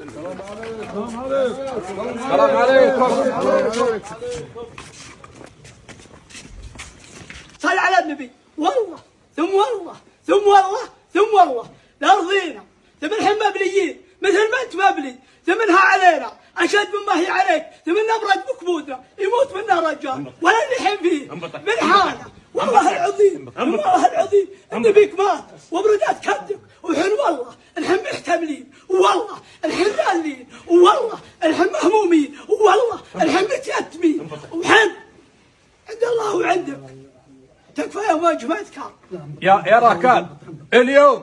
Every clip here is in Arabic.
السلام عليكم صل على النبي. والله ثم والله ثم والله ثم والله. لا رضينا. ثم الحين مبليين مثل ما انت مبلي. ثمنها علينا. أشد مما هي عليك. ثم نبرد بكبودنا. يموت منا رجال. ولا الحين فيه. من حاله والله العظيم. والله العظيم. النبيك مات وبردات كدك وحين والله. الحين محتملين والله الحين ذالين والله الحين مهمومين والله الحين متيتمين وحين عند الله وعندك تكفى يا وجه ما يذكر يا يا راكان اليوم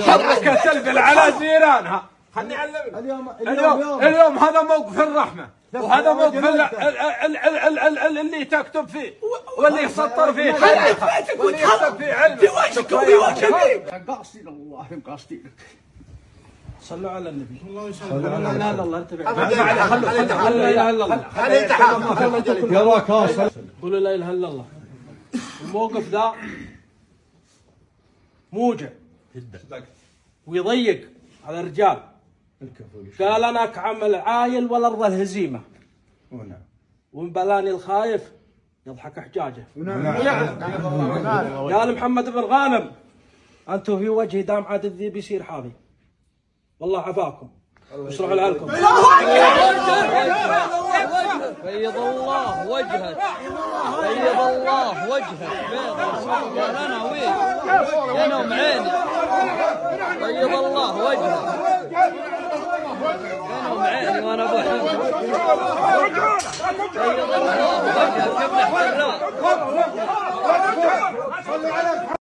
حركت البل على زيرانها خلني أعلمك. اليوم. اليوم اليوم. هذا موقف الرحمة. وهذا موقف ال- ال- ال- ال- ال- ال- ال- اللي تكتب فيه. واللي يسطر فيه فيه علمه. في وجهك وفي وجه ابيك قاصدين الله قاصدين صلوا على النبي لا اله الا الله انت بعد خلوا لا اله الا الله قولوا لا اله الا الله الموقف ذا موجع ويضيق على الرجال قال أنا كعمل عايل والارض الهزيمه ومبلاني الخايف يضحك حجاجه قال محمد بن غانم أنتم في وجهي دام عاد الذيب يصير حافي والله عفاكم اشرحوا لكم بيض الله وجهك. بيض الله وجهك. بيض قال أنا وين أنا ومعيني بيض الله وجهك. أنا ومعيني وأنا ابو حمد بيض الله وجهك. يا ابن حراء